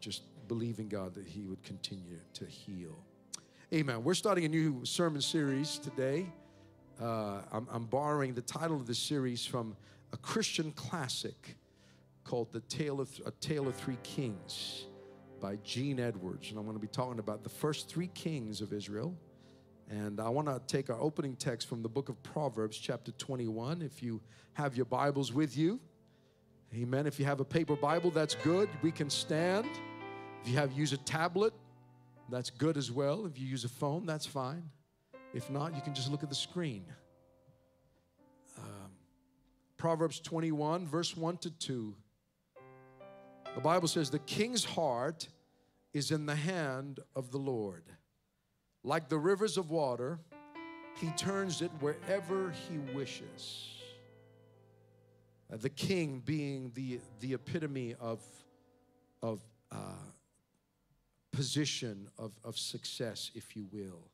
Just believe in God that He would continue to heal. Amen. We're starting a new sermon series today. Uh, I'm, I'm borrowing the title of this series from a Christian classic called The Tale of, A Tale of Three Kings by Gene Edwards. And I'm going to be talking about the first three kings of Israel. And I want to take our opening text from the book of Proverbs, chapter 21. If you have your Bibles with you, amen. If you have a paper Bible, that's good. We can stand. If you have use a tablet, that's good as well. If you use a phone, that's fine. If not, you can just look at the screen. Um, Proverbs 21, verse 1 to 2. The Bible says, The king's heart is in the hand of the Lord. Like the rivers of water, he turns it wherever he wishes. Uh, the king being the, the epitome of, of uh, position of, of success, if you will.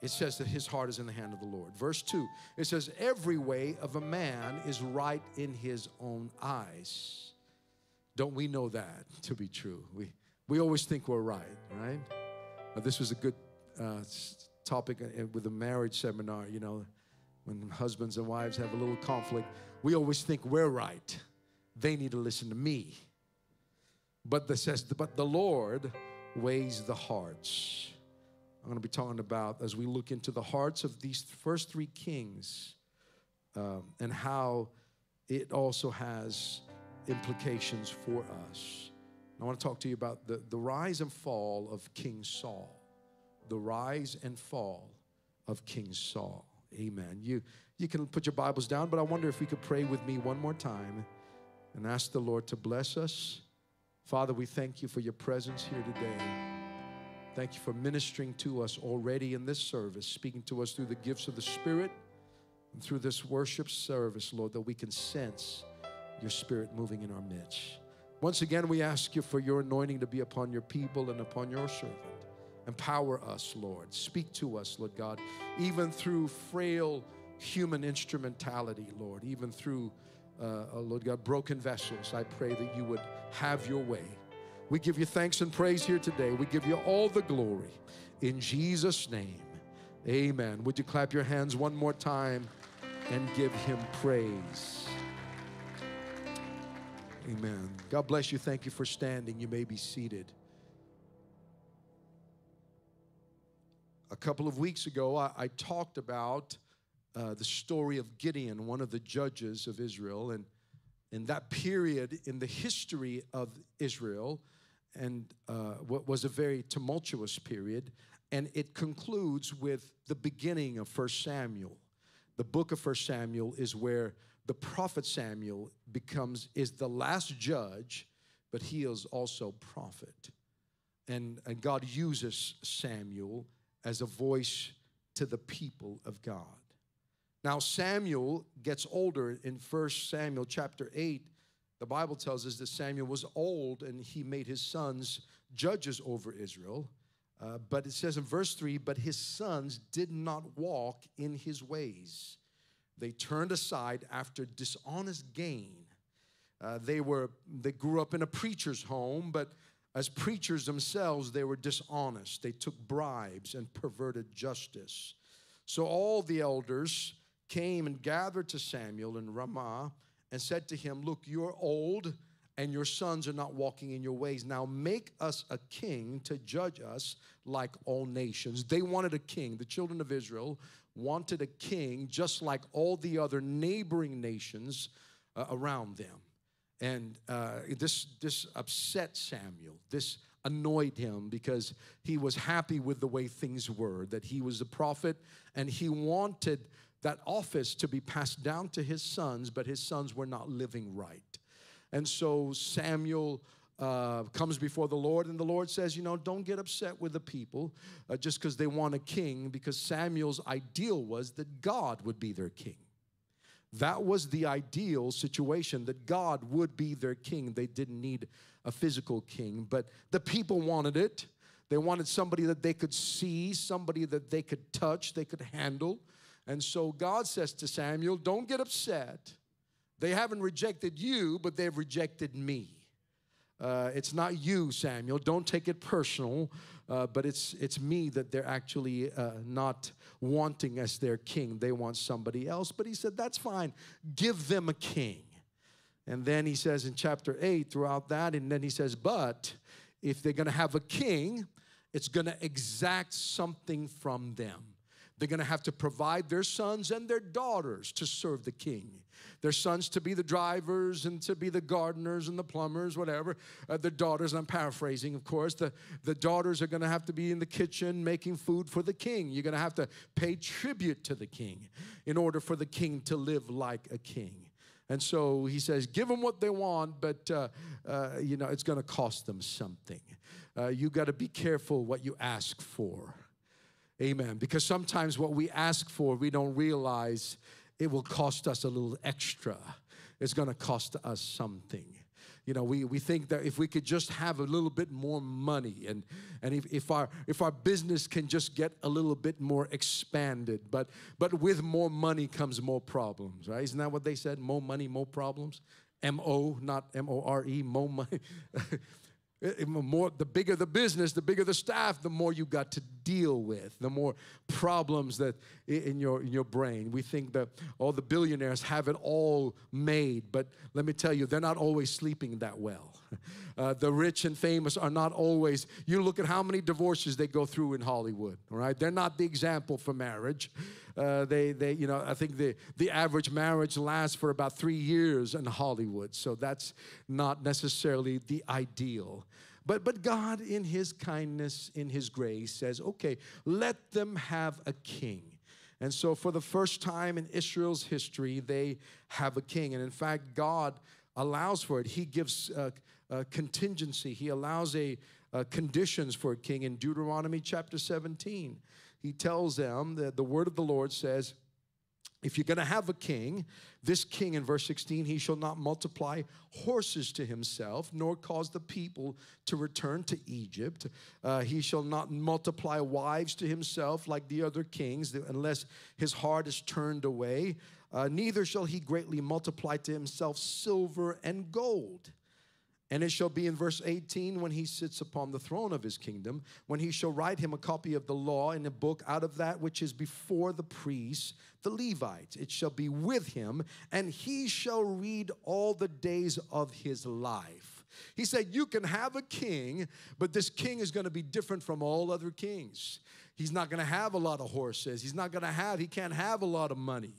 It says that his heart is in the hand of the Lord. Verse 2, it says, Every way of a man is right in his own eyes. Don't we know that to be true? We, we always think we're right, right? Uh, this was a good uh, topic uh, with a marriage seminar, you know, when husbands and wives have a little conflict. We always think we're right. They need to listen to me. But the says, but the Lord weighs the hearts. I'm going to be talking about as we look into the hearts of these first three kings um, and how it also has implications for us. I want to talk to you about the, the rise and fall of King Saul. The rise and fall of King Saul. Amen. You, you can put your Bibles down, but I wonder if we could pray with me one more time and ask the Lord to bless us. Father, we thank you for your presence here today. Thank you for ministering to us already in this service, speaking to us through the gifts of the Spirit and through this worship service, Lord, that we can sense your Spirit moving in our midst. Once again, we ask you for your anointing to be upon your people and upon your servant. Empower us, Lord. Speak to us, Lord God, even through frail human instrumentality, Lord, even through, uh, uh, Lord God, broken vessels. I pray that you would have your way. We give you thanks and praise here today. We give you all the glory. In Jesus' name, amen. Would you clap your hands one more time and give him praise? Amen. God bless you. Thank you for standing. You may be seated. A couple of weeks ago, I, I talked about uh, the story of Gideon, one of the judges of Israel, and in that period in the history of Israel, and uh, what was a very tumultuous period, and it concludes with the beginning of First Samuel. The book of First Samuel is where the prophet Samuel becomes is the last judge, but he is also prophet. And, and God uses Samuel as a voice to the people of God. Now Samuel gets older in 1 Samuel chapter 8. The Bible tells us that Samuel was old and he made his sons judges over Israel. Uh, but it says in verse 3 but his sons did not walk in his ways they turned aside after dishonest gain. Uh, they were they grew up in a preacher's home, but as preachers themselves, they were dishonest. They took bribes and perverted justice. So all the elders came and gathered to Samuel in Ramah and said to him, Look, you're old and your sons are not walking in your ways. Now make us a king to judge us like all nations. They wanted a king. The children of Israel wanted a king just like all the other neighboring nations uh, around them. And uh, this, this upset Samuel. This annoyed him because he was happy with the way things were, that he was a prophet and he wanted that office to be passed down to his sons, but his sons were not living right. And so Samuel uh, comes before the Lord, and the Lord says, You know, don't get upset with the people uh, just because they want a king, because Samuel's ideal was that God would be their king. That was the ideal situation, that God would be their king. They didn't need a physical king, but the people wanted it. They wanted somebody that they could see, somebody that they could touch, they could handle. And so God says to Samuel, Don't get upset. They haven't rejected you, but they've rejected me. uh, it's not you, Samuel. Don't take it personal, uh, but it's it's me that they're actually uh, not wanting as their king. They want somebody else. But he said, that's fine. Give them a king. And then he says in chapter eight, throughout that, and then he says, but if they're going to have a king, it's going to exact something from them. They're going to have to provide their sons and their daughters to serve the king. Their sons to be the drivers and to be the gardeners and the plumbers, whatever. Uh, the daughters, I'm paraphrasing, of course, the, the daughters are going to have to be in the kitchen making food for the king. You're going to have to pay tribute to the king in order for the king to live like a king. And so he says, give them what they want, but uh, uh, you know it's going to cost them something. Uh, you got to be careful what you ask for. Amen. Because sometimes what we ask for, we don't realize it will cost us a little extra. It's going to cost us something. You know, we, we think that if we could just have a little bit more money and, and if, if, our, if our business can just get a little bit more expanded, but, but with more money comes more problems, right? Isn't that what they said? More money, more problems? M O, not M O R E, more money. Eh, eh, more the bigger the business the bigger the staff the more you got to deal with the more problems that in your in your brain. We think that all the billionaires have it all made but let me tell you they're not always sleeping that well uh, the rich and famous are not always you look at how many divorces they go through in hollywood all right they're not the example for marriage uh, they, they, you know, I think the, the average marriage lasts for about three years in Hollywood, so that's not necessarily the ideal. But, but God, in His kindness, in His grace, says, okay, let them have a king. And so, for the first time in Israel's history, they have a king. And in fact, God allows for it. He gives uh, uh, contingency, He allows a uh, conditions for a king in Deuteronomy chapter 17 he tells them that the word of the Lord says, if you're going to have a king, this king in verse 16, he shall not multiply horses to himself, nor cause the people to return to Egypt. Uh, he shall not multiply wives to himself like the other kings, unless his heart is turned away. Uh, neither shall he greatly multiply to himself silver and gold. And it shall be in verse 18 when he sits upon the throne of his kingdom, when he shall write him a copy of the law in a book out of that which is before the priests, the Levites. It shall be with him, and he shall read all the days of his life. He said, You can have a king, but this king is going to be different from all other kings. He's not going to have a lot of horses. He's not going to have, he can't have a lot of money.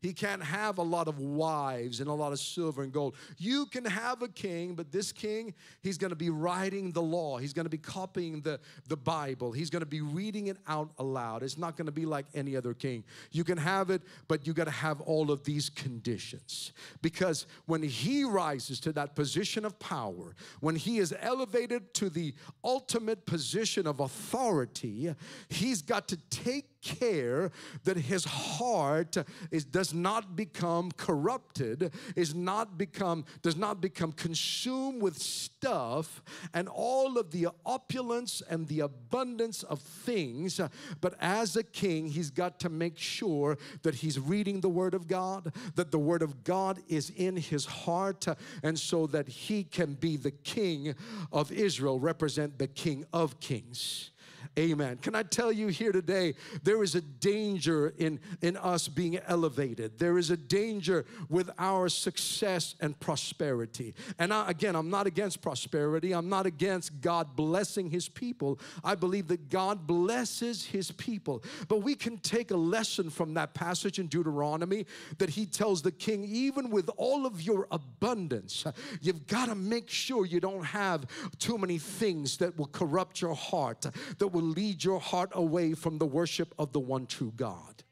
He can't have a lot of wives and a lot of silver and gold. You can have a king, but this king, he's going to be writing the law. He's going to be copying the, the Bible. He's going to be reading it out aloud. It's not going to be like any other king. You can have it, but you got to have all of these conditions. Because when he rises to that position of power, when he is elevated to the ultimate position of authority, he's got to take care that his heart is, does not become corrupted, is not become, does not become consumed with stuff and all of the opulence and the abundance of things. But as a king, he's got to make sure that he's reading the Word of God, that the Word of God is in his heart, and so that he can be the king of Israel, represent the king of kings. Amen. Can I tell you here today, there is a danger in, in us being elevated. There is a danger with our success and prosperity. And I, again, I'm not against prosperity. I'm not against God blessing His people. I believe that God blesses His people. But we can take a lesson from that passage in Deuteronomy that He tells the king, even with all of your abundance, you've got to make sure you don't have too many things that will corrupt your heart, that will lead your heart away from the worship of the one true God.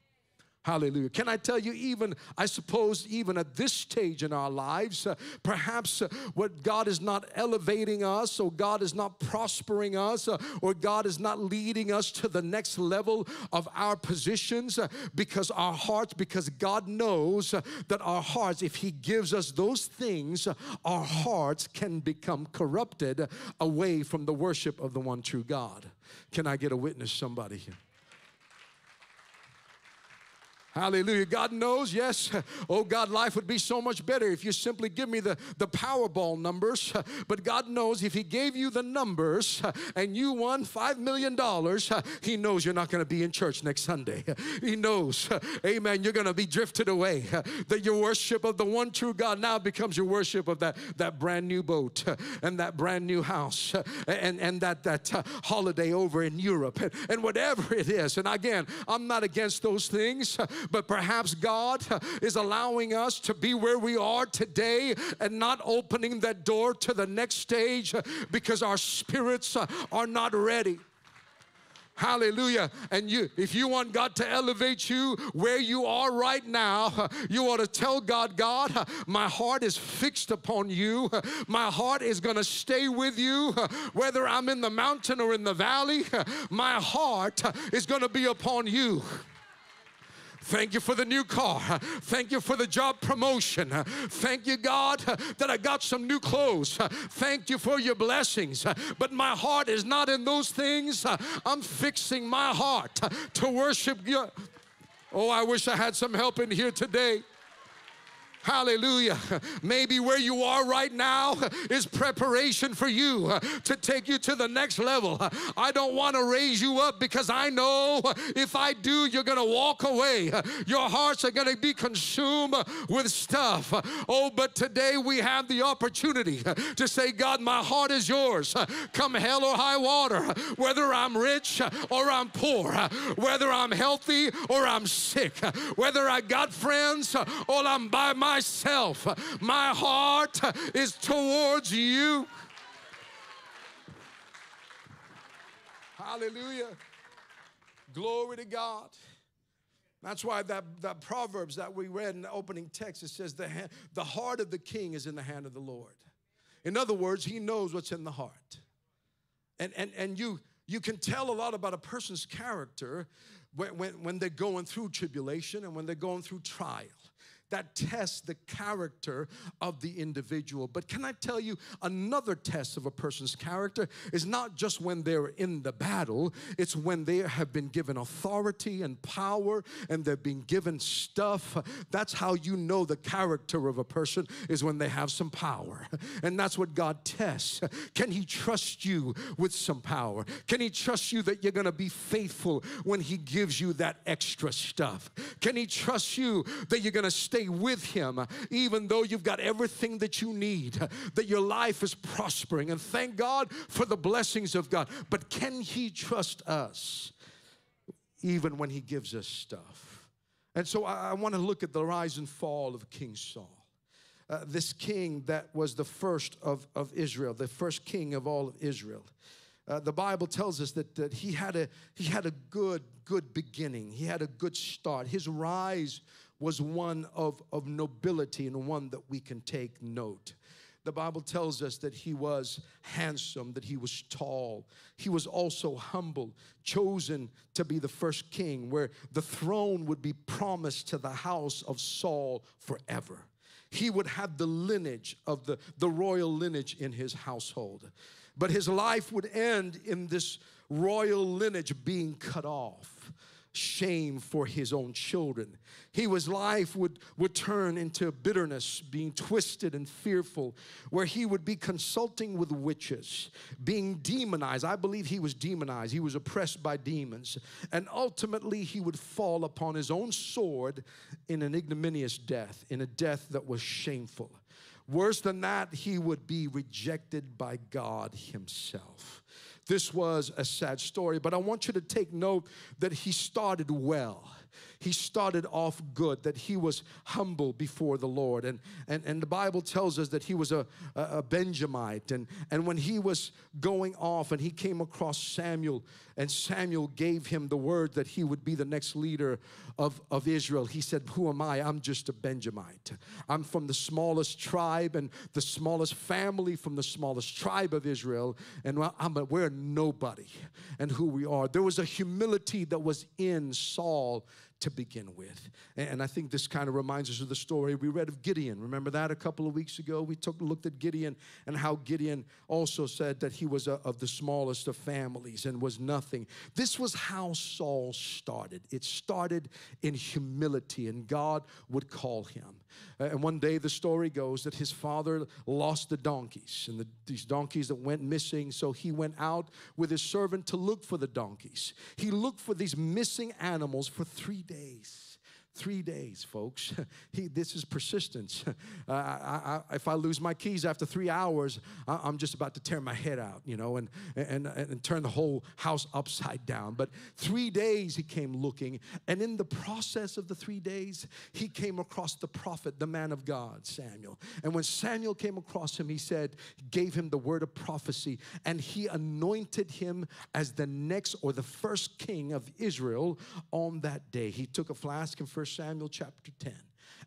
Hallelujah. Can I tell you, even, I suppose, even at this stage in our lives, uh, perhaps uh, what God is not elevating us, or God is not prospering us, uh, or God is not leading us to the next level of our positions uh, because our hearts, because God knows uh, that our hearts, if He gives us those things, uh, our hearts can become corrupted away from the worship of the one true God. Can I get a witness, somebody here? Hallelujah. God knows, yes. Oh, God, life would be so much better if you simply give me the, the Powerball numbers. But God knows if He gave you the numbers and you won $5 million, He knows you're not going to be in church next Sunday. He knows, amen, you're going to be drifted away. That your worship of the one true God now becomes your worship of that, that brand new boat and that brand new house and, and that, that holiday over in Europe and, and whatever it is. And again, I'm not against those things but perhaps God is allowing us to be where we are today and not opening that door to the next stage because our spirits are not ready. Hallelujah. And you, if you want God to elevate you where you are right now, you ought to tell God, God, my heart is fixed upon you. My heart is going to stay with you. Whether I'm in the mountain or in the valley, my heart is going to be upon you. Thank you for the new car. Thank you for the job promotion. Thank you, God, that I got some new clothes. Thank you for your blessings. But my heart is not in those things. I'm fixing my heart to worship you. Oh, I wish I had some help in here today. Hallelujah. Maybe where you are right now is preparation for you uh, to take you to the next level. Uh, I don't want to raise you up because I know if I do, you're going to walk away. Uh, your hearts are going to be consumed with stuff. Oh, but today we have the opportunity to say, God, my heart is yours. Come hell or high water, whether I'm rich or I'm poor, whether I'm healthy or I'm sick, whether I got friends or I'm by myself myself. My heart is towards you. Hallelujah. Glory to God. That's why that, that Proverbs that we read in the opening text, it says, the, hand, the heart of the king is in the hand of the Lord. In other words, he knows what's in the heart. And, and, and you, you can tell a lot about a person's character when, when, when they're going through tribulation and when they're going through trial that tests the character of the individual. But can I tell you, another test of a person's character is not just when they're in the battle, it's when they have been given authority and power and they've been given stuff. That's how you know the character of a person is when they have some power. And that's what God tests. Can He trust you with some power? Can He trust you that you're gonna be faithful when He gives you that extra stuff? Can He trust you that you're gonna stay? Stay with Him, even though you've got everything that you need, that your life is prospering. And thank God for the blessings of God. But can He trust us even when He gives us stuff? And so I, I want to look at the rise and fall of King Saul. Uh, this king that was the first of, of Israel, the first king of all of Israel. Uh, the Bible tells us that, that he had a he had a good good beginning. He had a good start. His rise was one of, of nobility and one that we can take note. The Bible tells us that he was handsome, that he was tall. He was also humble, chosen to be the first king, where the throne would be promised to the house of Saul forever. He would have the lineage of the, the royal lineage in his household. But his life would end in this royal lineage being cut off shame for his own children. He was life would, would turn into bitterness, being twisted and fearful, where he would be consulting with witches, being demonized. I believe he was demonized. He was oppressed by demons. And ultimately, he would fall upon his own sword in an ignominious death, in a death that was shameful. Worse than that, he would be rejected by God himself. This was a sad story, but I want you to take note that he started well he started off good, that he was humble before the Lord. And, and, and the Bible tells us that he was a, a, a Benjamite. And, and when he was going off and he came across Samuel, and Samuel gave him the word that he would be the next leader of, of Israel, he said, Who am I? I'm just a Benjamite. I'm from the smallest tribe and the smallest family from the smallest tribe of Israel, and I'm a, we're nobody and who we are. There was a humility that was in Saul to begin with. And I think this kind of reminds us of the story we read of Gideon. Remember that a couple of weeks ago? We took looked at Gideon and how Gideon also said that he was a, of the smallest of families and was nothing. This was how Saul started. It started in humility, and God would call him. Uh, and one day the story goes that his father lost the donkeys, and the, these donkeys that went missing. So he went out with his servant to look for the donkeys. He looked for these missing animals for three days. Three days, folks. He, this is persistence. I, I, if I lose my keys after three hours, I, am just about to tear my head out, you know, and, and, and turn the whole house upside down. But three days he came looking, and in the process of the three days, he came across the prophet, the man of God, Samuel. And when Samuel came across him, he said, gave him the word of prophecy, and he anointed him as the next or the first king of Israel on that day. He took a flask and first Samuel chapter 10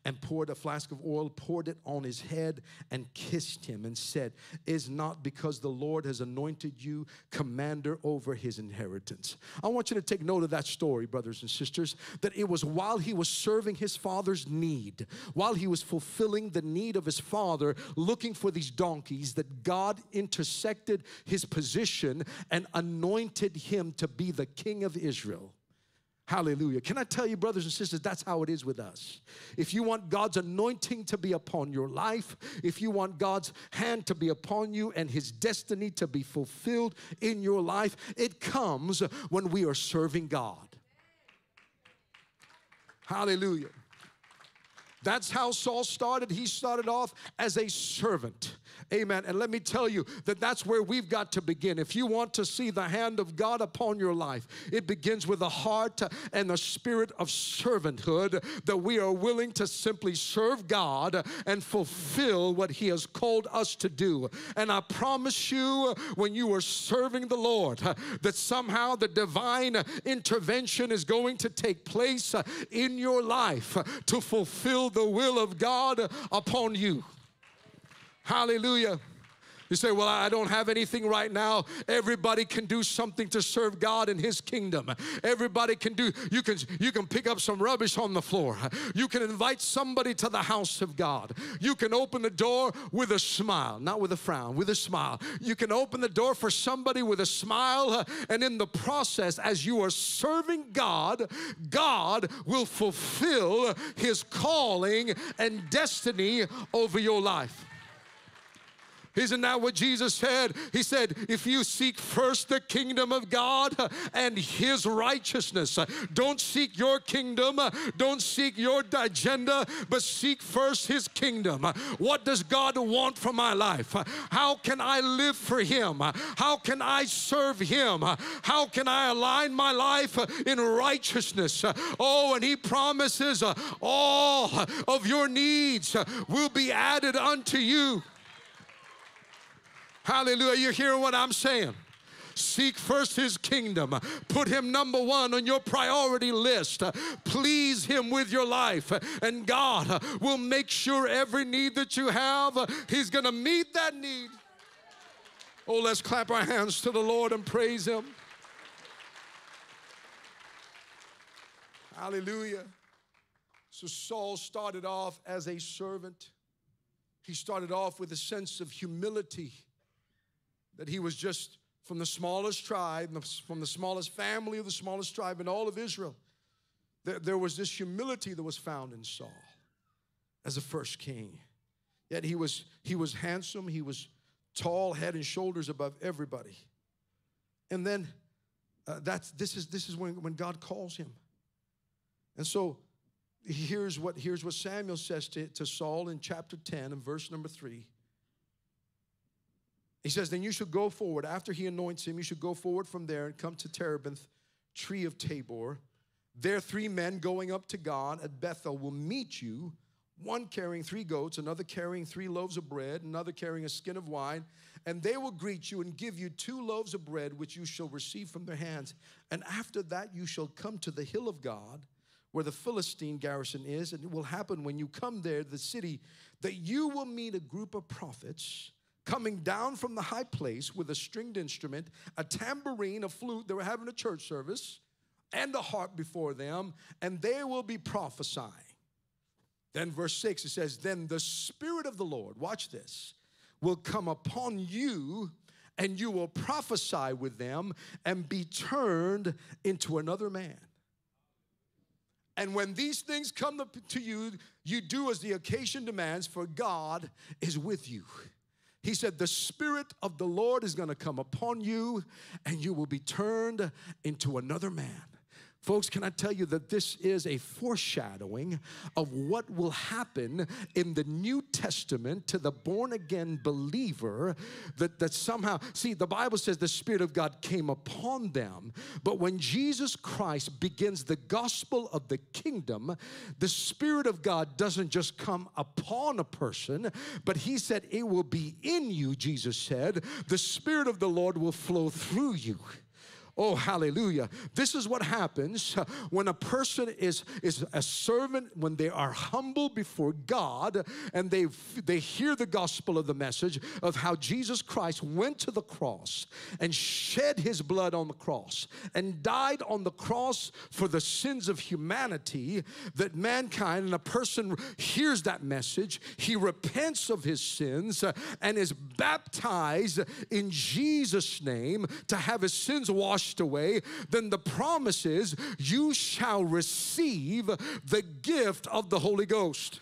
and poured a flask of oil, poured it on his head, and kissed him, and said, Is not because the Lord has anointed you commander over his inheritance. I want you to take note of that story, brothers and sisters, that it was while he was serving his father's need, while he was fulfilling the need of his father, looking for these donkeys, that God intersected his position and anointed him to be the king of Israel. Hallelujah. Can I tell you, brothers and sisters, that's how it is with us. If you want God's anointing to be upon your life, if you want God's hand to be upon you and His destiny to be fulfilled in your life, it comes when we are serving God. Hallelujah. That's how Saul started. He started off as a servant. Amen. And let me tell you that that's where we've got to begin. If you want to see the hand of God upon your life, it begins with a heart and the spirit of servanthood that we are willing to simply serve God and fulfill what He has called us to do. And I promise you, when you are serving the Lord, that somehow the divine intervention is going to take place in your life to fulfill the will of God upon you. Hallelujah. You say, Well, I don't have anything right now. Everybody can do something to serve God in His kingdom. Everybody can do, you can, you can pick up some rubbish on the floor. You can invite somebody to the house of God. You can open the door with a smile, not with a frown, with a smile. You can open the door for somebody with a smile, uh, and in the process, as you are serving God, God will fulfill His calling and destiny over your life. Isn't that what Jesus said? He said, If you seek first the kingdom of God and his righteousness, don't seek your kingdom, don't seek your agenda, but seek first his kingdom. What does God want from my life? How can I live for him? How can I serve him? How can I align my life in righteousness? Oh, and he promises all of your needs will be added unto you. Hallelujah. You hear what I'm saying? Seek first his kingdom. Put him number one on your priority list. Please him with your life. And God will make sure every need that you have, he's going to meet that need. Oh, let's clap our hands to the Lord and praise him. Hallelujah. So Saul started off as a servant. He started off with a sense of humility that he was just from the smallest tribe, from the smallest family of the smallest tribe in all of Israel. There, there was this humility that was found in Saul as a first king. Yet he was, he was handsome, he was tall, head and shoulders above everybody. And then uh, that's, this is, this is when, when God calls him. And so here's what, here's what Samuel says to, to Saul in chapter 10 and verse number 3. He says, Then you should go forward. After he anoints him, you should go forward from there and come to Terebinth, tree of Tabor. There, three men going up to God at Bethel will meet you, one carrying three goats, another carrying three loaves of bread, another carrying a skin of wine. And they will greet you and give you two loaves of bread, which you shall receive from their hands. And after that, you shall come to the hill of God, where the Philistine garrison is. And it will happen when you come there, the city, that you will meet a group of prophets coming down from the high place with a stringed instrument, a tambourine, a flute. They were having a church service, and a harp before them, and they will be prophesying. Then, verse 6, it says, Then the Spirit of the Lord, watch this, will come upon you, and you will prophesy with them and be turned into another man. And when these things come to you, you do as the occasion demands, for God is with you. He said, The Spirit of the Lord is gonna come upon you, and you will be turned into another man. Folks, can I tell you that this is a foreshadowing of what will happen in the New Testament to the born again believer? That, that somehow, see, the Bible says the Spirit of God came upon them, but when Jesus Christ begins the gospel of the kingdom, the Spirit of God doesn't just come upon a person, but He said it will be in you, Jesus said. The Spirit of the Lord will flow through you. Oh, hallelujah. This is what happens when a person is, is a servant, when they are humble before God and they, they hear the gospel of the message of how Jesus Christ went to the cross and shed his blood on the cross and died on the cross for the sins of humanity, that mankind and a person hears that message, he repents of his sins and is baptized in Jesus' name to have his sins washed washed away, then the promise is you shall receive the gift of the Holy Ghost.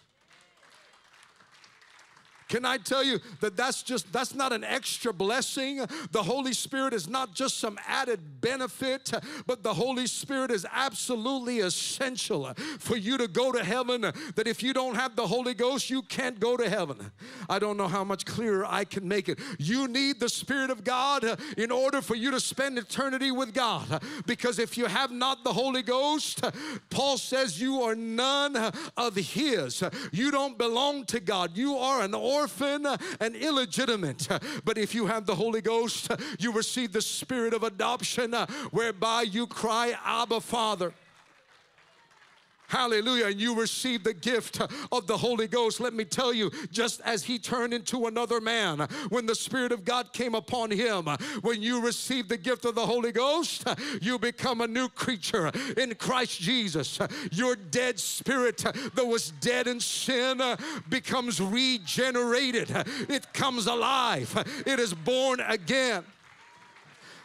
Can I tell you that that's just that's not an extra blessing? The Holy Spirit is not just some added benefit, but the Holy Spirit is absolutely essential for you to go to heaven. That if you don't have the Holy Ghost, you can't go to heaven. I don't know how much clearer I can make it. You need the Spirit of God in order for you to spend eternity with God. Because if you have not the Holy Ghost, Paul says you are none of His. You don't belong to God. You are an orphan orphan and illegitimate. But if you have the Holy Ghost, you receive the spirit of adoption uh, whereby you cry, Abba, Father. Hallelujah. And you receive the gift of the Holy Ghost. Let me tell you, just as he turned into another man when the Spirit of God came upon him, when you receive the gift of the Holy Ghost, you become a new creature in Christ Jesus. Your dead spirit that was dead in sin becomes regenerated, it comes alive, it is born again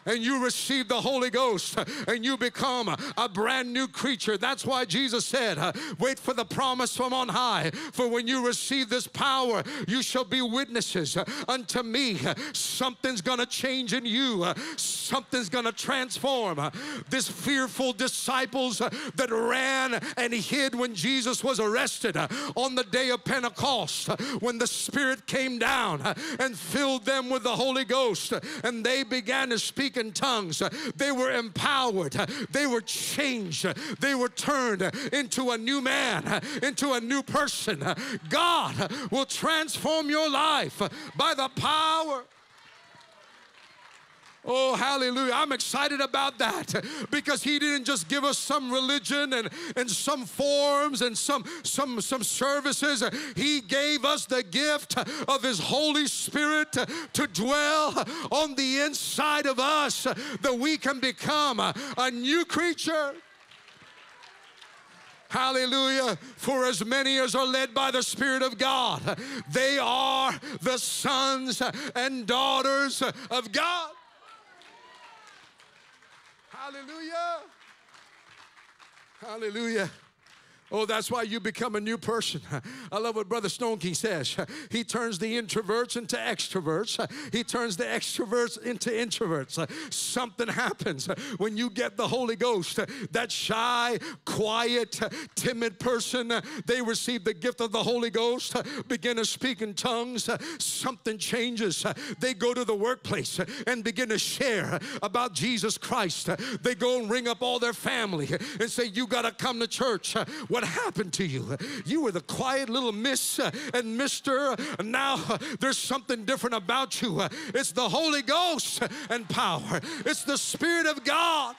and you receive the Holy Ghost and you become a brand new creature. That's why Jesus said, uh, Wait for the promise from on high. For when you receive this power, you shall be witnesses unto me. Something's gonna change in you, something's gonna transform. This fearful disciples that ran and hid when Jesus was arrested on the day of Pentecost, when the Spirit came down and filled them with the Holy Ghost, and they began to speak speak in tongues. They were empowered. They were changed. They were turned into a new man, into a new person. God will transform your life by the power Oh, hallelujah. I'm excited about that because he didn't just give us some religion and, and some forms and some, some, some services. He gave us the gift of his Holy Spirit to dwell on the inside of us that we can become a, a new creature. Hallelujah. For as many as are led by the Spirit of God, they are the sons and daughters of God. Hallelujah. Hallelujah. Oh, that's why you become a new person. I love what Brother Stoneking says. He turns the introverts into extroverts. He turns the extroverts into introverts. Something happens when you get the Holy Ghost. That shy, quiet, timid person, they receive the gift of the Holy Ghost, begin to speak in tongues. Something changes. They go to the workplace and begin to share about Jesus Christ. They go and ring up all their family and say, You got to come to church. What happened to you? You were the quiet little miss uh, and mister. Uh, now uh, there's something different about you. It's the Holy Ghost and power, it's the Spirit of God.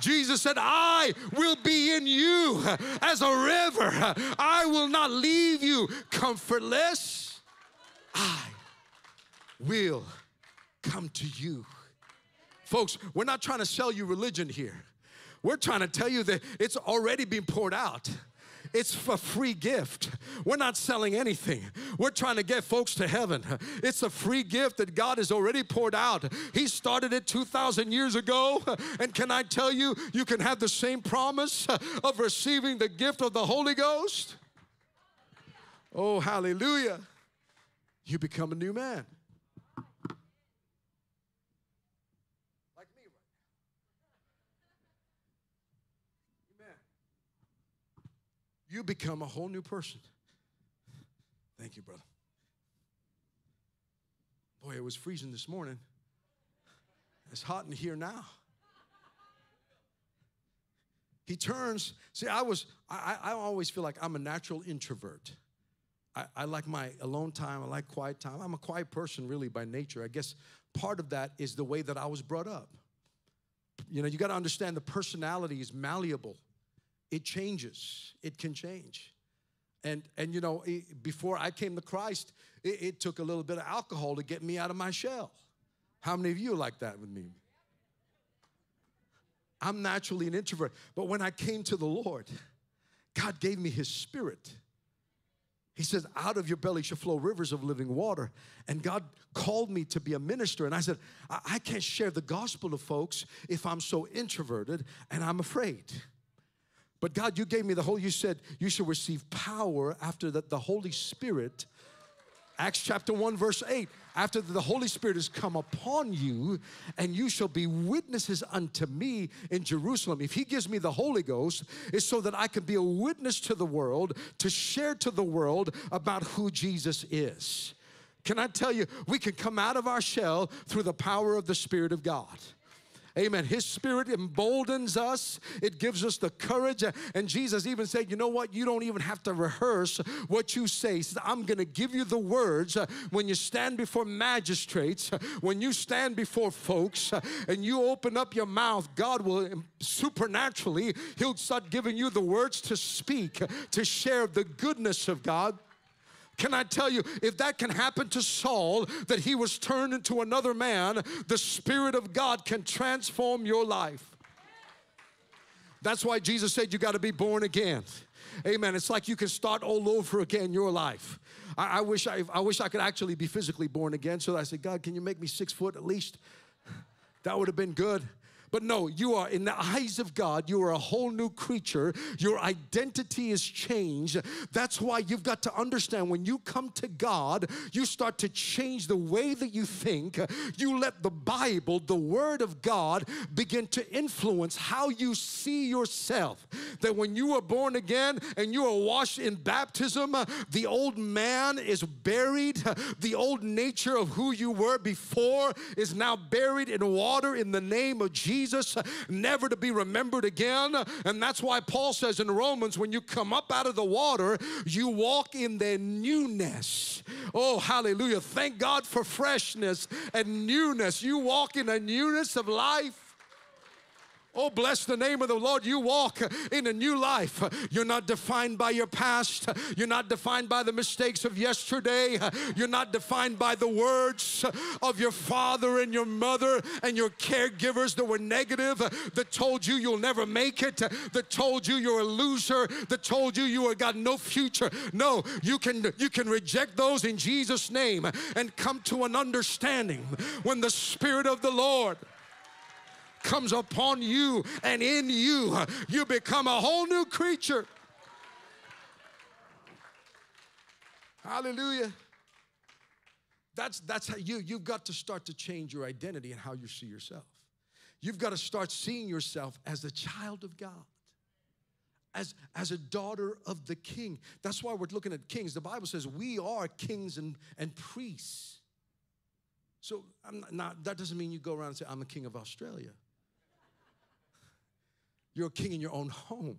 Jesus said, I will be in you as a river. I will not leave you comfortless. I will come to you. Folks, we're not trying to sell you religion here. We're trying to tell you that it's already been poured out. It's a free gift. We're not selling anything. We're trying to get folks to heaven. It's a free gift that God has already poured out. He started it 2,000 years ago. And can I tell you, you can have the same promise of receiving the gift of the Holy Ghost? Oh, hallelujah. You become a new man. You become a whole new person. Thank you, brother. Boy, it was freezing this morning. It's hot in here now. He turns. See, I was, I, I always feel like I'm a natural introvert. I, I like my alone time, I like quiet time. I'm a quiet person, really, by nature. I guess part of that is the way that I was brought up. You know, you got to understand the personality is malleable it changes. It can change. And, and you know, before I came to Christ, it, it took a little bit of alcohol to get me out of my shell. How many of you are like that with me? I'm naturally an introvert, but when I came to the Lord, God gave me His Spirit. He says, Out of your belly shall flow rivers of living water. And God called me to be a minister. And I said, I, I can't share the gospel to folks if I'm so introverted and I'm afraid. But God, you gave me the whole, you said you shall receive power after that the Holy Spirit. Acts chapter 1, verse 8. After the Holy Spirit has come upon you, and you shall be witnesses unto me in Jerusalem. If He gives me the Holy Ghost, it's so that I can be a witness to the world, to share to the world about who Jesus is. Can I tell you, we can come out of our shell through the power of the Spirit of God. Amen. His spirit emboldens us, it gives us the courage. And Jesus even said, You know what? You don't even have to rehearse what you say. He said, I'm going to give you the words uh, when you stand before magistrates, uh, when you stand before folks, uh, and you open up your mouth, God will um, supernaturally, He'll start giving you the words to speak, to share the goodness of God. Can I tell you, if that can happen to Saul, that he was turned into another man, the Spirit of God can transform your life. That's why Jesus said you got to be born again. Amen. It's like you can start all over again your life. I, I, wish I, I wish I could actually be physically born again. So I said, God, can you make me six foot at least? That would have been good. But no, you are, in the eyes of God, you are a whole new creature. Your identity is changed. That's why you've got to understand when you come to God, you start to change the way that you think. You let the Bible, the Word of God, begin to influence how you see yourself. That when you are born again and you are washed in baptism, the old man is buried. The old nature of who you were before is now buried in water in the name of Jesus. Jesus, never to be remembered again. And that's why Paul says in Romans, when you come up out of the water, you walk in the newness. Oh, hallelujah. Thank God for freshness and newness. You walk in a newness of life. Oh, bless the name of the Lord. You walk in a new life. You're not defined by your past. You're not defined by the mistakes of yesterday. You're not defined by the words of your father and your mother and your caregivers that were negative, that told you you'll never make it, that told you you're a loser, that told you you got no future. No, you can you can reject those in Jesus' name and come to an understanding when the Spirit of the Lord comes upon you and in you, you become a whole new creature. Hallelujah. That's, that's how you, you've got to start to change your identity and how you see yourself. You've got to start seeing yourself as a child of God, as, as a daughter of the king. That's why we're looking at kings. The Bible says we are kings and, and priests. So I'm not, that doesn't mean you go around and say, I'm a king of Australia. You're a king in your own home.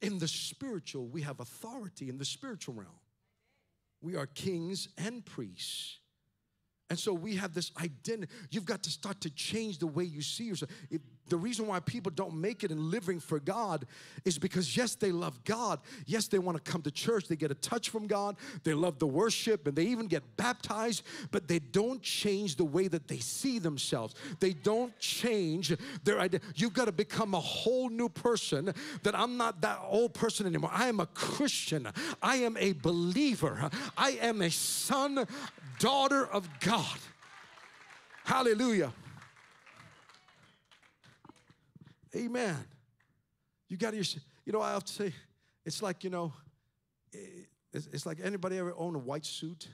In the spiritual, we have authority in the spiritual realm. We are kings and priests. And so we have this identity. You've got to start to change the way you see yourself. It, the reason why people don't make it in living for God is because, yes, they love God. Yes, they want to come to church. They get a touch from God. They love the worship and they even get baptized, but they don't change the way that they see themselves. They don't change their idea. You've got to become a whole new person that I'm not that old person anymore. I am a Christian. I am a believer. I am a son, daughter of God. Hallelujah. Amen. You got your, you know, I have to say, it's like, you know, it's like anybody ever own a white suit?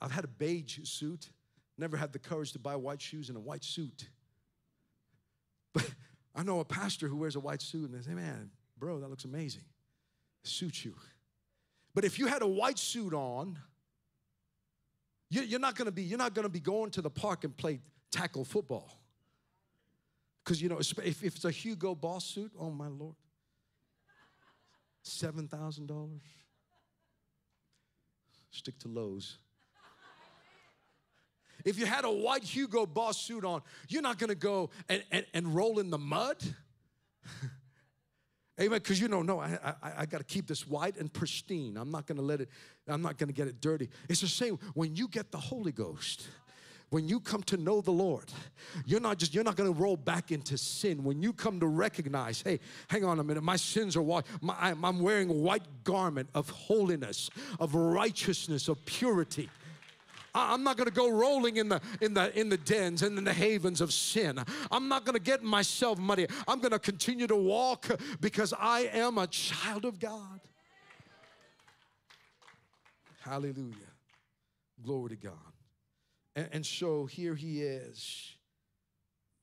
I've had a beige suit, never had the courage to buy white shoes and a white suit. But I know a pastor who wears a white suit and they say, man, bro, that looks amazing. It suits you. But if you had a white suit on, you're not gonna be, you're not gonna be going to the park and play tackle football. Because, you know, if, if it's a Hugo Boss suit, oh my Lord, $7,000. Stick to Lowe's. If you had a white Hugo Boss suit on, you're not gonna go and, and, and roll in the mud. Amen. Because you know, no, I, I, I got to keep this white and pristine. I'm not going to let it, I'm not going to get it dirty. It's the same when you get the Holy Ghost when you come to know the Lord, you're not just, you're not gonna roll back into sin. When you come to recognize, hey, hang on a minute, my sins are white. I'm, I'm wearing a white garment of holiness, of righteousness, of purity. I'm not going to go rolling in the in the in the dens and in the havens of sin. I'm not going to get myself muddy. I'm going to continue to walk because I am a child of God. Hallelujah. Glory to God. And, and so here he is.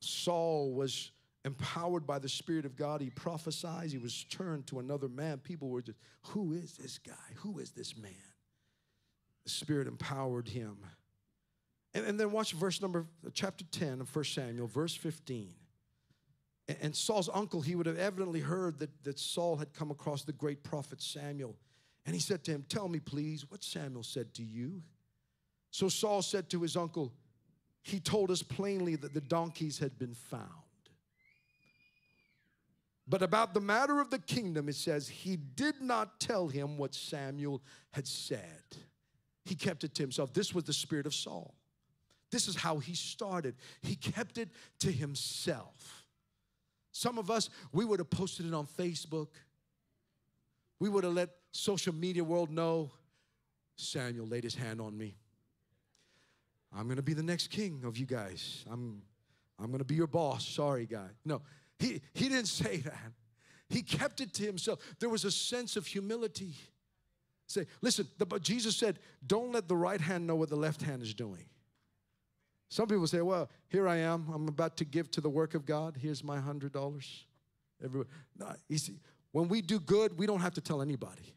Saul was empowered by the Spirit of God. He prophesied. He was turned to another man. People were just, who is this guy? Who is this man? The Spirit empowered him. And, and then watch verse number, chapter 10 of 1 Samuel, verse 15. And, and Saul's uncle, he would have evidently heard that, that Saul had come across the great prophet Samuel. And he said to him, Tell me, please, what Samuel said to you. So Saul said to his uncle, He told us plainly that the donkeys had been found. But about the matter of the kingdom, it says, He did not tell him what Samuel had said. He kept it to himself. This was the spirit of Saul. This is how he started. He kept it to himself. Some of us, we would have posted it on Facebook. We would have let social media world know Samuel laid his hand on me. I'm going to be the next king of you guys. I'm, I'm going to be your boss. Sorry, guy. No, he, he didn't say that. He kept it to himself. There was a sense of humility. Say, listen, the, but Jesus said, don't let the right hand know what the left hand is doing. Some people say, well, here I am. I'm about to give to the work of God. Here's my hundred dollars. Everybody. No, you see, when we do good, we don't have to tell anybody.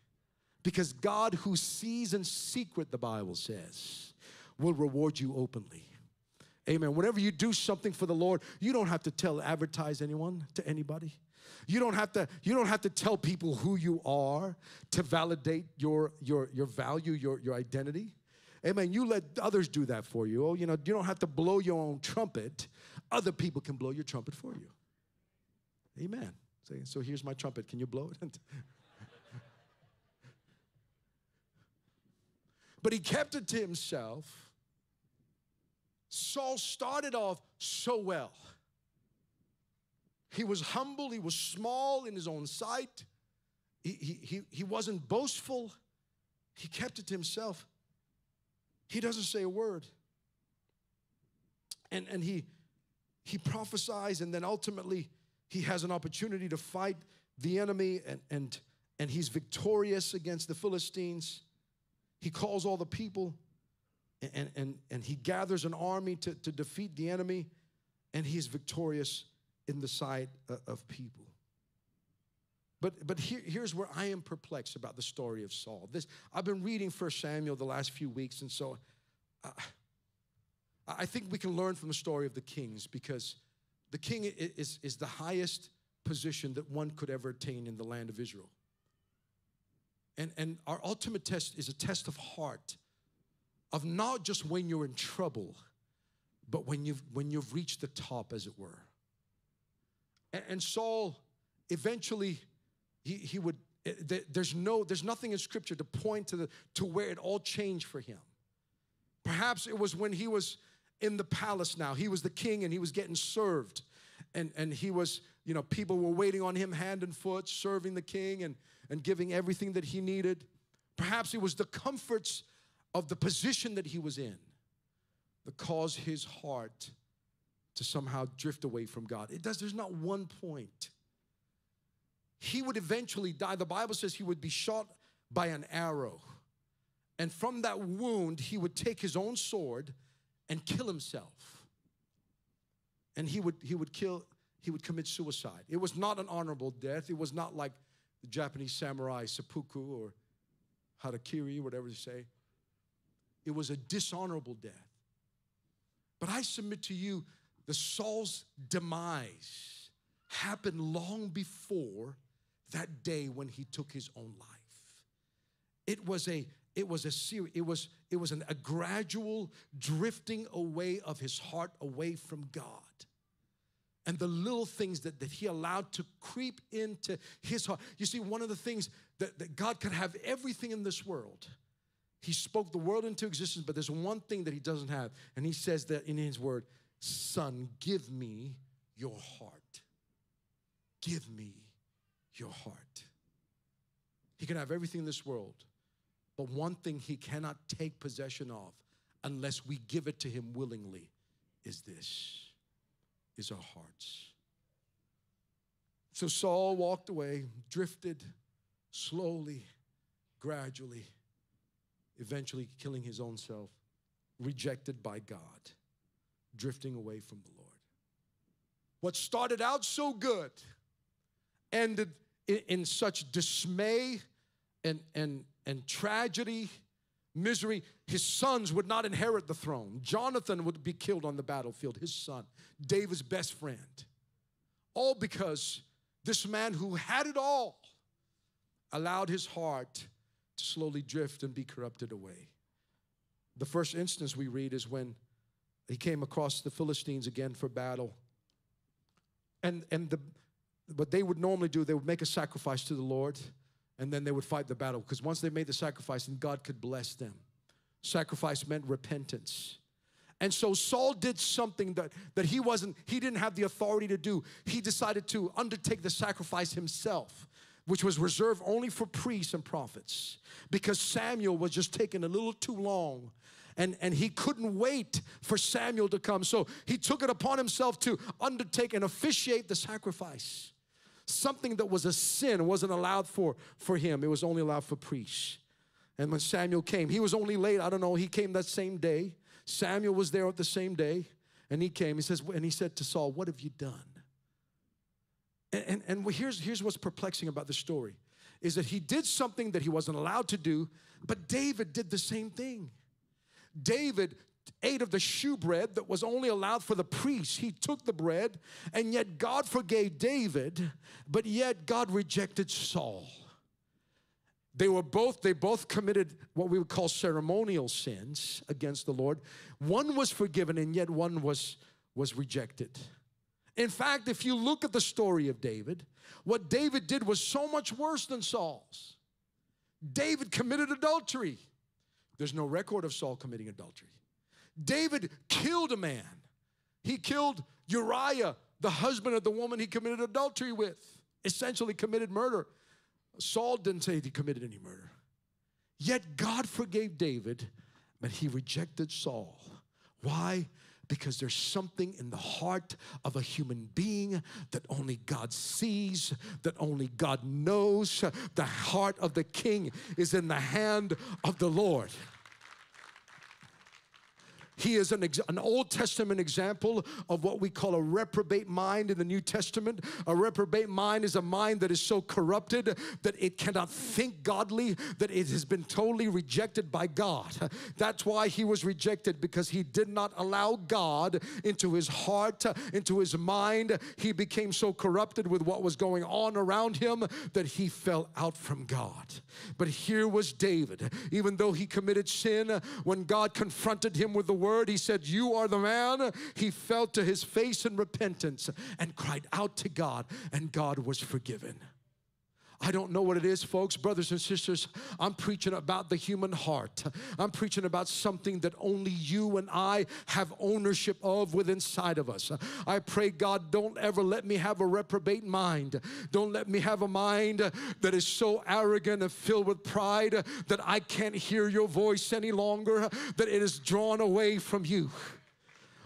Because God who sees in secret, the Bible says, will reward you openly. Amen. Whenever you do something for the Lord, you don't have to tell, advertise anyone to anybody. You don't have to, you don't have to tell people who you are to validate your your your value, your, your identity. Amen. You let others do that for you. Oh, you know, you don't have to blow your own trumpet. Other people can blow your trumpet for you. Amen. So, so here's my trumpet. Can you blow it? but he kept it to himself Saul started off so well. He was humble, he was small in his own sight, he, he, he, wasn't boastful, he kept it to himself. He doesn't say a word. And, and he, he prophesies, and then ultimately he has an opportunity to fight the enemy, and, and, and he's victorious against the Philistines. He calls all the people and, and, and he gathers an army to, to defeat the enemy, and he's victorious in the sight of people. But, but here, here's where I am perplexed about the story of Saul. This, I've been reading First Samuel the last few weeks, and so uh, I think we can learn from the story of the kings because the king is, is the highest position that one could ever attain in the land of Israel. And, and our ultimate test is a test of heart of not just when you're in trouble, but when you've when you've reached the top, as it were. And, and Saul eventually he, he would eh, there's no there's nothing in scripture to point to the to where it all changed for him. Perhaps it was when he was in the palace now. He was the king and he was getting served. And, and he was, you know, people were waiting on him hand and foot, serving the king and, and giving everything that he needed. Perhaps it was the comforts of the position that he was in that caused his heart to somehow drift away from God. It does, there's not one point. He would eventually die. The Bible says he would be shot by an arrow. And from that wound, he would take his own sword and kill himself. And he would, he would kill, he would commit suicide. It was not an honorable death. It was not like the Japanese samurai seppuku or harakiri, whatever you say. It was a dishonorable death. But I submit to you, the Saul's demise happened long before that day when he took his own life. It was a it was a series it was it was an, a gradual drifting away of his heart away from god and the little things that, that he allowed to creep into his heart you see one of the things that, that god could have everything in this world he spoke the world into existence but there's one thing that he doesn't have and he says that in his word son give me your heart give me your heart he can have everything in this world but one thing he cannot take possession of unless we give it to him willingly is this is our hearts. So Saul walked away, drifted slowly, gradually, eventually killing his own self, rejected by God, drifting away from the Lord. What started out so good ended in, in such dismay and, and, and tragedy, misery. His sons would not inherit the throne. Jonathan would be killed on the battlefield, his son, David's best friend. All because this man who had it all allowed his heart to slowly drift and be corrupted away. The first instance we read is when he came across the Philistines again for battle. And, and the, what they would normally do, they would make a sacrifice to the Lord and then they would fight the battle because once they made the sacrifice and God could bless them. Sacrifice meant repentance. And so Saul did something that, that he wasn't, he didn't have the authority to do. He decided to undertake the sacrifice himself, which was reserved only for priests and prophets, because Samuel was just taking a little too long. And, and he couldn't wait for Samuel to come. So he took it upon himself to undertake and officiate the sacrifice. Something that was a sin wasn't allowed for for him. It was only allowed for priests. And when samuel came he was only late. I don't know. He came that same day. Samuel was there at the same day and he came. He says and he said to saul what have you done and, and, and here's, here's what's perplexing about the story is that he did something that he wasn't allowed to do but david did the same thing david ate of the shewbread that was only allowed for the priests. He took the bread, and yet God forgave David, but yet God rejected Saul. They were both, they both committed what we would call ceremonial sins against the Lord. One was forgiven, and yet one was, was rejected. In fact, if you look at the story of David, what David did was so much worse than Saul's. David committed adultery. There's no record of Saul committing adultery. David killed a man. He killed Uriah, the husband of the woman he committed adultery with, essentially committed murder. Saul didn't say he committed any murder. Yet God forgave David, but he rejected Saul. Why? Because there's something in the heart of a human being that only God sees, that only God knows. The heart of the king is in the hand of the Lord. He is an, ex- an Old Testament example of what we call a reprobate mind in the New Testament. A reprobate mind is a mind that is so corrupted that it cannot think godly, that it has been totally rejected by God. That's why he was rejected because he did not allow God into his heart, into his mind. He became so corrupted with what was going on around him that he fell out from God. But here was David, even though he committed sin, when God confronted him with the word. He said, You are the man. He fell to his face in repentance and cried out to God, and God was forgiven. I don't know what it is, folks, brothers and sisters. I'm preaching about the human heart. I'm preaching about something that only you and I have ownership of within inside of us. I pray, God, don't ever let me have a reprobate mind. Don't let me have a mind that is so arrogant and filled with pride that I can't hear your voice any longer, that it is drawn away from you.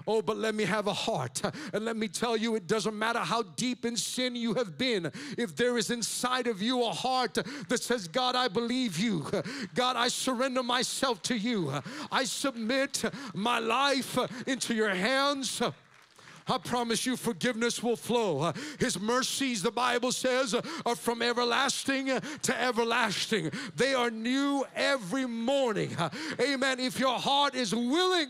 Oh, but let me have a heart. And let me tell you, it doesn't matter how deep in sin you have been. If there is inside of you a heart that says, God, I believe you. God, I surrender myself to you. I submit my life into your hands. I promise you, forgiveness will flow. His mercies, the Bible says, are from everlasting to everlasting. They are new every morning. Amen. If your heart is willing,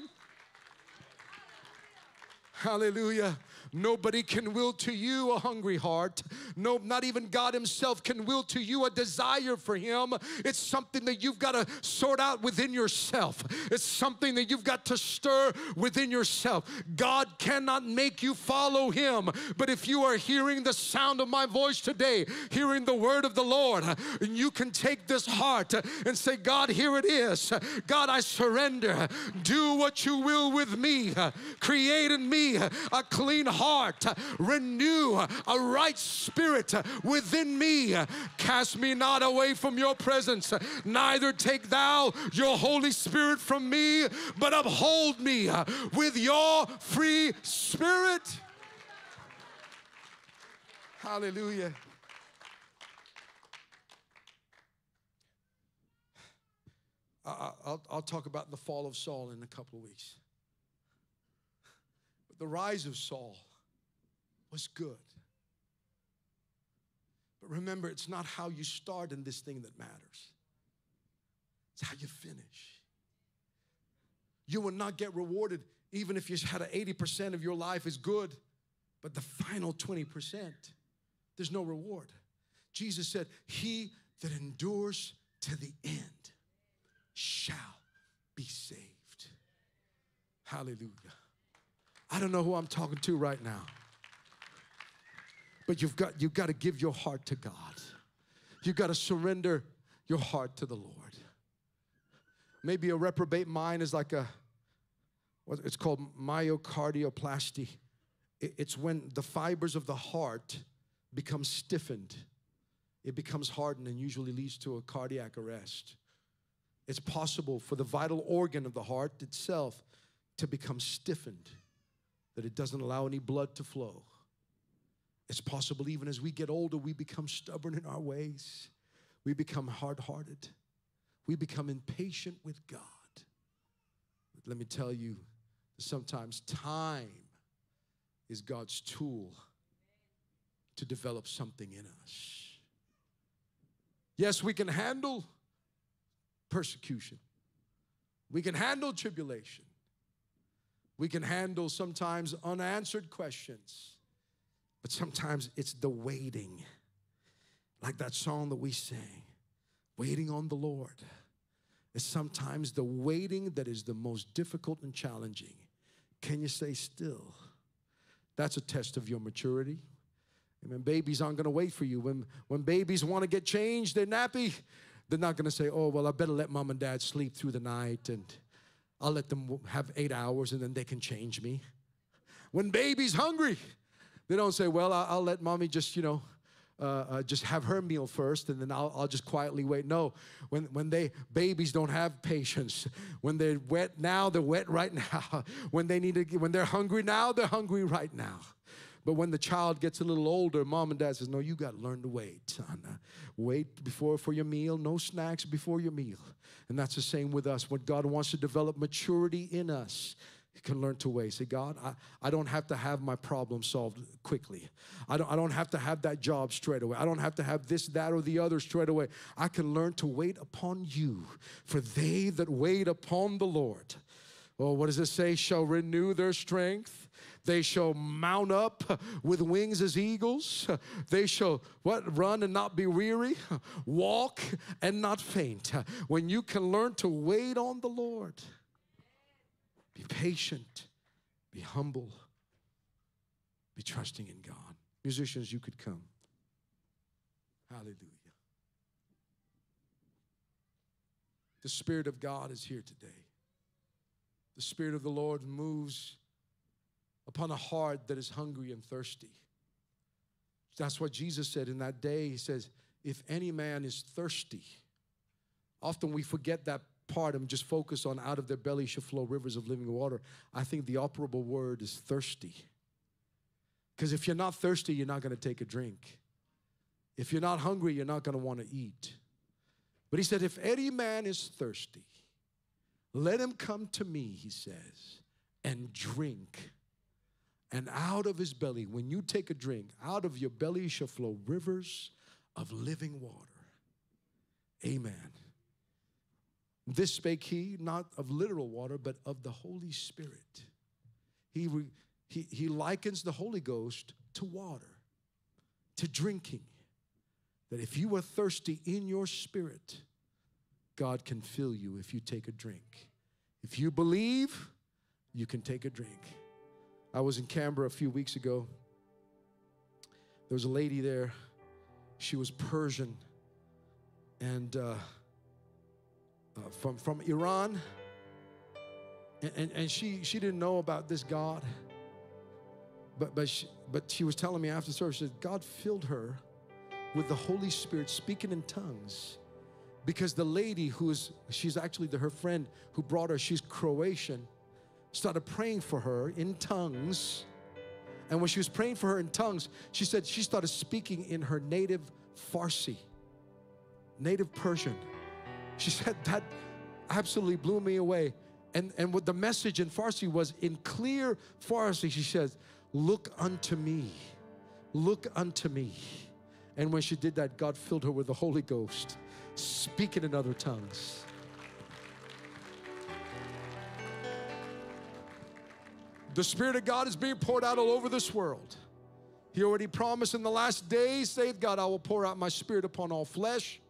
Hallelujah. Nobody can will to you a hungry heart. No, not even God Himself can will to you a desire for Him. It's something that you've got to sort out within yourself. It's something that you've got to stir within yourself. God cannot make you follow Him. But if you are hearing the sound of my voice today, hearing the word of the Lord, and you can take this heart and say, God, here it is. God, I surrender. Do what you will with me. Create in me a clean heart heart, renew a right spirit within me. Cast me not away from your presence, neither take thou your Holy Spirit from me, but uphold me with your free spirit. Hallelujah. I'll, I'll, talk about the fall of Saul in a couple of weeks. But the rise of Saul was good. But remember, it's not how you start in this thing that matters, it's how you finish. You will not get rewarded even if you had an 80% of your life is good, but the final 20%, there's no reward. Jesus said, He that endures to the end shall be saved. Hallelujah. I don't know who I'm talking to right now. But you've got, you've got to give your heart to God. You've got to surrender your heart to the Lord. Maybe a reprobate mind is like a, what it's called myocardioplasty. It's when the fibers of the heart become stiffened. It becomes hardened and usually leads to a cardiac arrest. It's possible for the vital organ of the heart itself to become stiffened, that it doesn't allow any blood to flow. It's possible even as we get older, we become stubborn in our ways. We become hard hearted. We become impatient with God. But let me tell you, sometimes time is God's tool to develop something in us. Yes, we can handle persecution, we can handle tribulation, we can handle sometimes unanswered questions. But sometimes it's the waiting, like that song that we sang, waiting on the Lord. It's sometimes the waiting that is the most difficult and challenging. Can you stay still? That's a test of your maturity. Amen. Babies aren't going to wait for you. When, when babies want to get changed, they're nappy. They're not going to say, oh, well, I better let mom and dad sleep through the night and I'll let them have eight hours and then they can change me. When baby's hungry, they don't say, well, I'll, let mommy just, you know, uh, uh, just have her meal first and then I'll, I'll just quietly wait. No, when, when they, babies don't have patience. When they're wet now, they're wet right now. when they need to, when they're hungry now, they're hungry right now. But when the child gets a little older, mom and dad says, no, you got to learn to wait, son. Wait before for your meal, no snacks before your meal. And that's the same with us. What God wants to develop maturity in us, can learn to wait. Say, God, I, I don't have to have my problem solved quickly. I don't, I don't have to have that job straight away. I don't have to have this, that, or the other straight away. I can learn to wait upon you. For they that wait upon the Lord, well, what does it say? Shall renew their strength. They shall mount up with wings as eagles. They shall what? Run and not be weary. Walk and not faint. When you can learn to wait on the Lord Be patient. Be humble. Be trusting in God. Musicians, you could come. Hallelujah. The Spirit of God is here today. The Spirit of the Lord moves upon a heart that is hungry and thirsty. That's what Jesus said in that day. He says, If any man is thirsty, often we forget that part and just focus on out of their belly shall flow rivers of living water. I think the operable word is thirsty. Because if you're not thirsty, you're not going to take a drink. If you're not hungry, you're not going to want to eat. But he said, If any man is thirsty, let him come to me, he says, and drink. And out of his belly, when you take a drink, out of your belly shall flow rivers of living water. Amen. This spake he not of literal water, but of the Holy Spirit. He, he, he likens the Holy Ghost to water, to drinking. That if you are thirsty in your spirit, God can fill you if you take a drink. If you believe, you can take a drink. I was in Canberra a few weeks ago. There was a lady there. She was Persian and uh, uh, from, from Iran. And, and, and, she, she didn't know about this God. But, but, she, but she was telling me after service, that God filled her with the Holy Spirit speaking in tongues. Because the lady who is, she's actually the, her friend who brought her, she's Croatian started praying for her in tongues. And when she was praying for her in tongues, she said she started speaking in her native Farsi, native Persian. She said that absolutely blew me away. And, and what the message in Farsi was in clear Farsi, she says, Look unto me, look unto me. And when she did that, God filled her with the Holy Ghost, speaking in other tongues. The Spirit of God is being poured out all over this world. He already promised in the last days, saith God, I will pour out my Spirit upon all flesh.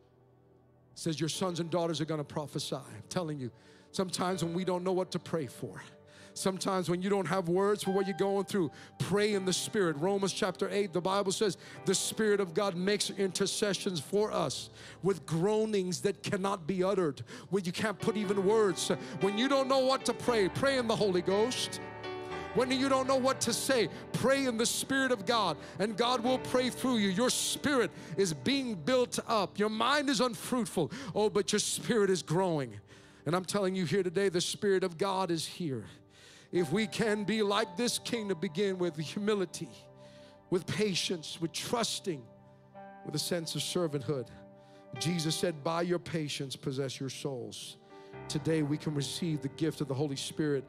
Says your sons and daughters are going to prophesy. I'm telling you, sometimes when we don't know what to pray for, Sometimes when you don't have words for what you're going through, pray in the Spirit. Romans chapter 8, the Bible says the Spirit of God makes intercessions for us with groanings that cannot be uttered, when you can't put even words. When you don't know what to pray, pray in the Holy Ghost. When you don't know what to say, pray in the Spirit of God, and God will pray through you. Your spirit is being built up. Your mind is unfruitful. Oh, but your spirit is growing. And I'm telling you here today, the Spirit of God is here. If we can be like this king to begin with humility, with patience, with trusting, with a sense of servanthood. Jesus said, By your patience, possess your souls. Today, we can receive the gift of the Holy Spirit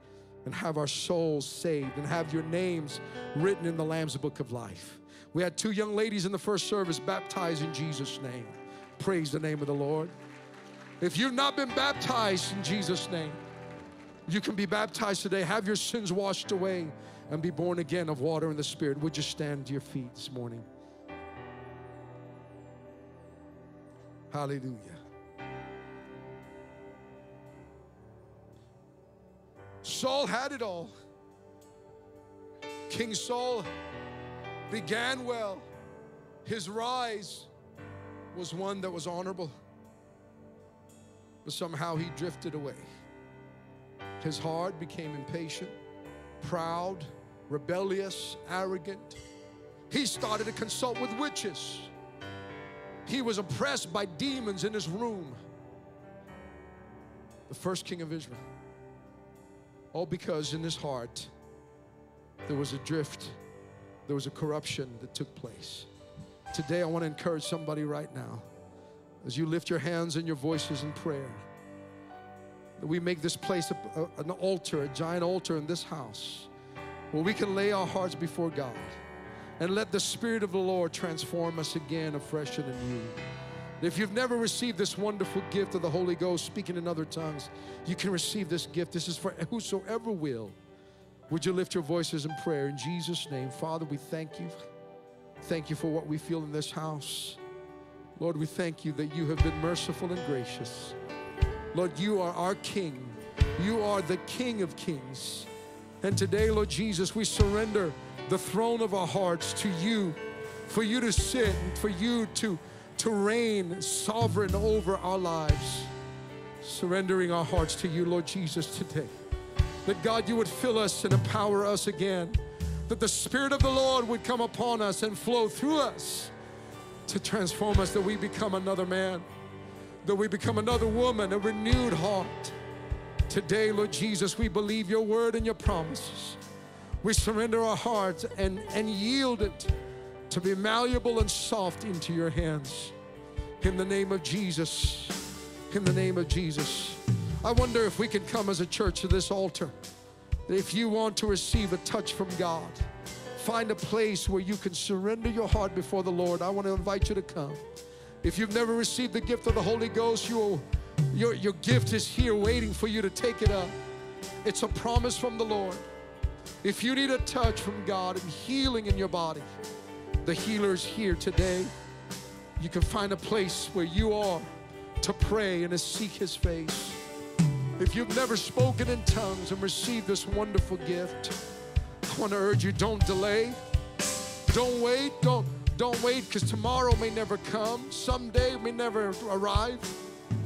and have our souls saved and have your names written in the Lamb's book of life. We had two young ladies in the first service baptized in Jesus' name. Praise the name of the Lord. If you've not been baptized in Jesus' name, you can be baptized today, have your sins washed away, and be born again of water and the Spirit. Would you stand to your feet this morning? Hallelujah. Saul had it all. King Saul began well. His rise was one that was honorable, but somehow he drifted away. His heart became impatient, proud, rebellious, arrogant. He started to consult with witches. He was oppressed by demons in his room. The first king of Israel. All because in his heart there was a drift, there was a corruption that took place. Today, I want to encourage somebody right now as you lift your hands and your voices in prayer that we make this place a, a, an altar, a giant altar in this house where we can lay our hearts before God and let the Spirit of the Lord transform us again afresh and anew. If you've never received this wonderful gift of the Holy Ghost, speaking in other tongues, you can receive this gift. This is for whosoever will. Would you lift your voices in prayer in Jesus' name? Father, we thank you. Thank you for what we feel in this house. Lord, we thank you that you have been merciful and gracious. Lord, you are our King. You are the King of kings. And today, Lord Jesus, we surrender the throne of our hearts to you, for you to sit, and for you to, to reign sovereign over our lives. Surrendering our hearts to you, Lord Jesus, today. That God, you would fill us and empower us again. That the Spirit of the Lord would come upon us and flow through us to transform us, that we become another man, that we become another woman, a renewed heart. Today, Lord Jesus, we believe your word and your promises. We surrender our hearts and, and yield it to be malleable and soft into your hands. In the name of Jesus. In the name of Jesus. I wonder if we can come as a church to this altar. If you want to receive a touch from God, find a place where you can surrender your heart before the Lord. I want to invite you to come. If you've never received the gift of the Holy Ghost, you your, your gift is here waiting for you to take it up. It's a promise from the Lord. If you need a touch from God and healing in your body, the healer is here today. You can find a place where you are to pray and to seek His face. If you've never spoken in tongues and received this wonderful gift, I want to urge you don't delay. Don't wait. Don't don't wait because tomorrow may never come. Someday may never arrive.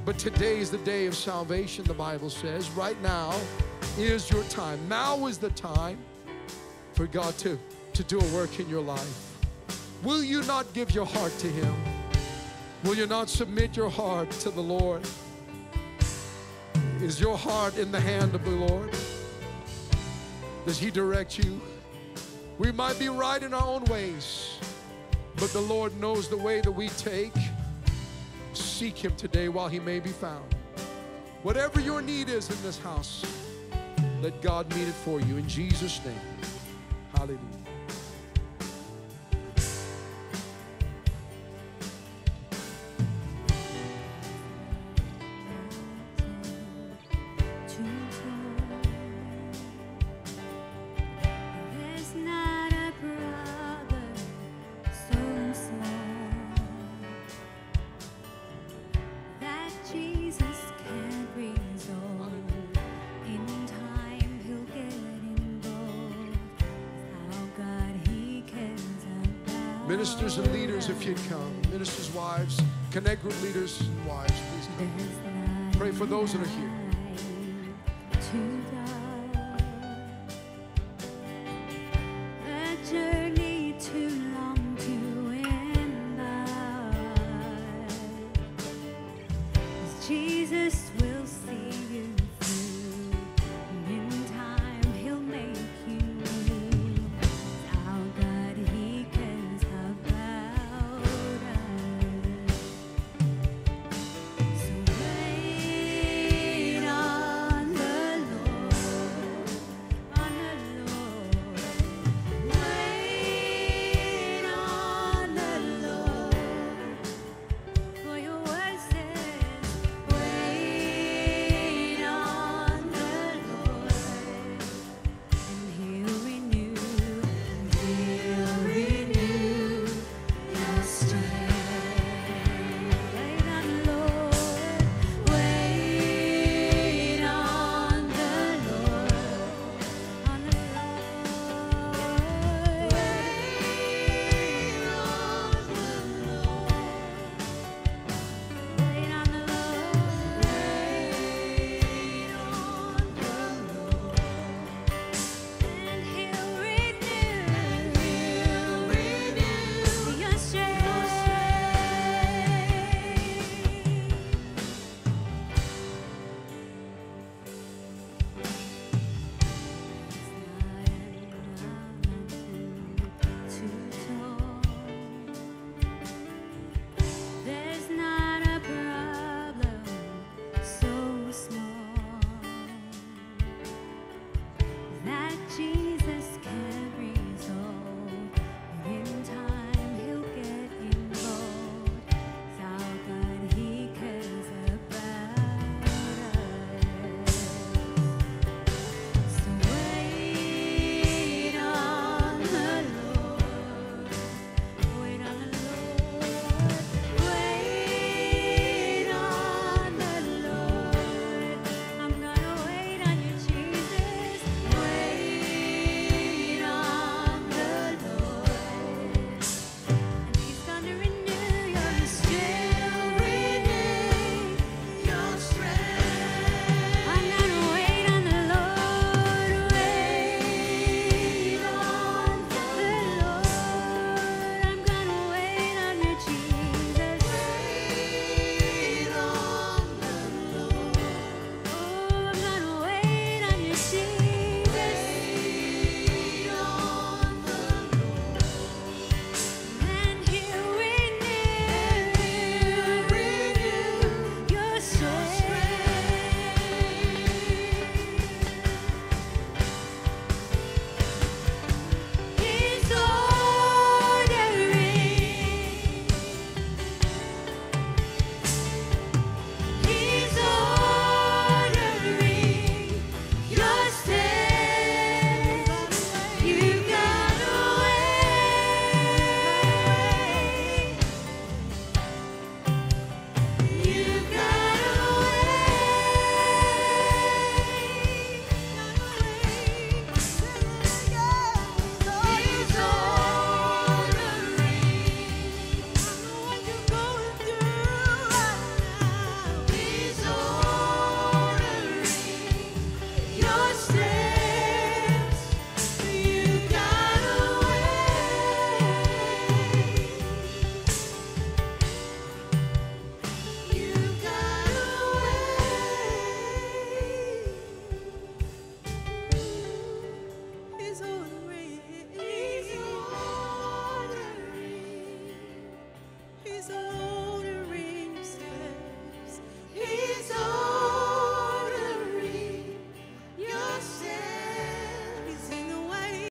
But today is the day of salvation, the Bible says. Right now is your time. Now is the time for God to, to do a work in your life. Will you not give your heart to Him? Will you not submit your heart to the Lord? Is your heart in the hand of the Lord? Does He direct you? We might be right in our own ways, but the Lord knows the way that we take. Seek Him today while He may be found. Whatever your need is in this house, let God meet it for you in Jesus' name. Hallelujah. Group leaders and wives, please come. Pray for those that are here.